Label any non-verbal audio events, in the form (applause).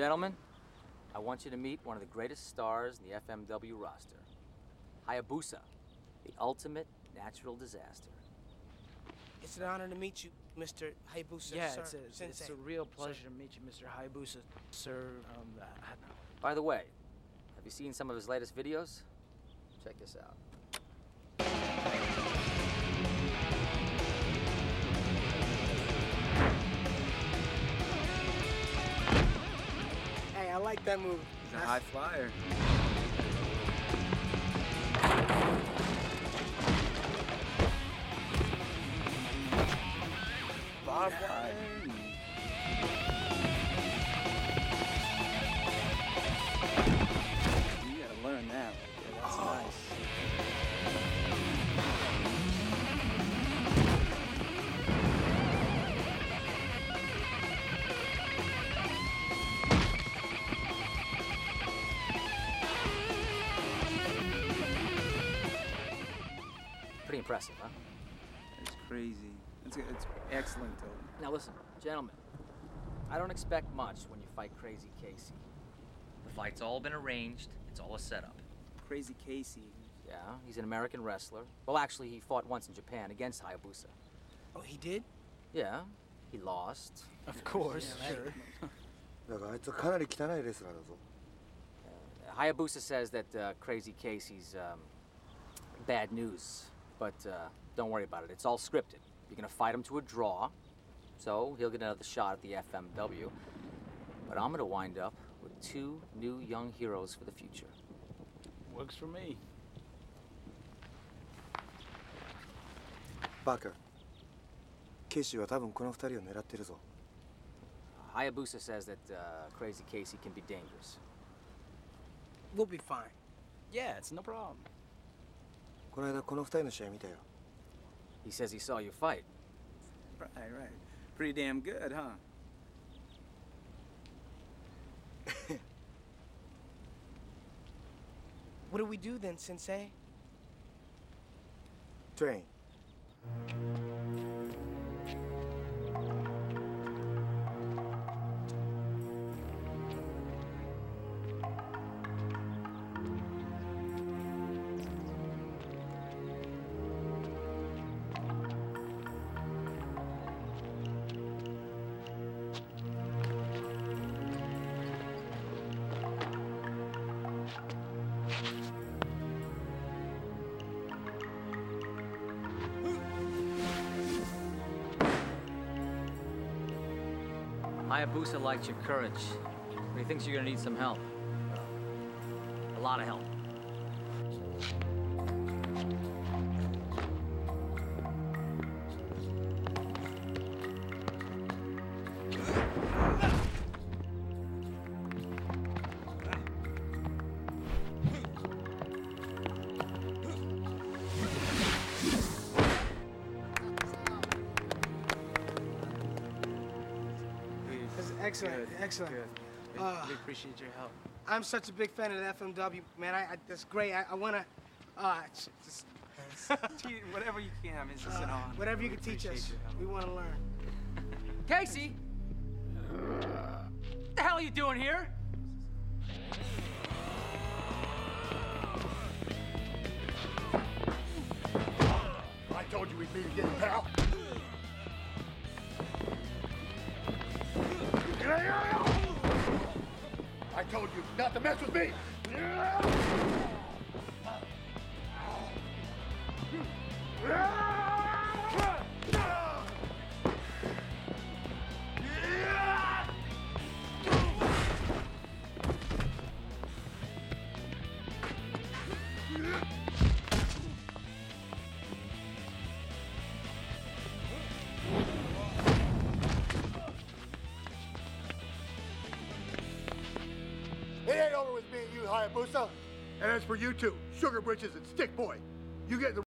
Gentlemen, I want you to meet one of the greatest stars in the FMW roster Hayabusa, the ultimate natural disaster. It's an honor to meet you, Mr. Hayabusa. Yeah, sir, it's a, it's, a real pleasure to meet you, Mr. Hayabusa, sir. Um, I, By the way, have you seen some of his latest videos? Check this out. Like that move. He's a high flyer. impressive, huh? It's crazy. It's, it's excellent, though. Now listen, gentlemen, I don't expect much when you fight Crazy Casey. The fight's all been arranged, it's all a setup. Crazy Casey. Yeah, he's an American wrestler. Well, actually, he fought once in Japan against Hayabusa. Oh, he did? Yeah, he lost. of course, Yeah, right. sure. (laughs) だがあいつはかなり汚いレスラーだぞ Hayabusa says that uh, Crazy Casey's um, bad news, but uh, don't worry about it. It's all scripted. You're gonna fight him to a draw, so he'll get another shot at the FMW. But I'm gonna wind up with two new young heroes for the future. Works for me. バカケイシーは多分この二人を狙ってるぞ Hayabusa says that uh, Crazy Casey can be dangerous. We'll be fine. Yeah, it's no problem. この間この二人の試合見たよ He says he saw you fight. Right, right. Pretty damn good, huh? (laughs) What do we do then, Sensei? Train Hayabusa likes your courage, but he thinks you're gonna need some help. A lot of help. Excellent, Good, excellent. Good. We, Uh, we appreciate your help. I'm such a big fan of the FMW, man. I, I that's great. I, I wanna, uh, just, (laughs) Whatever you can, I mean, it's just uh, an honor. whatever you We can teach us, we wanna learn. (laughs) Casey! What the hell are you doing here? I told you we'd meet again, pal. Told you not to mess with me. It And as for you two, Sugar Britches and Stick Boy, you get the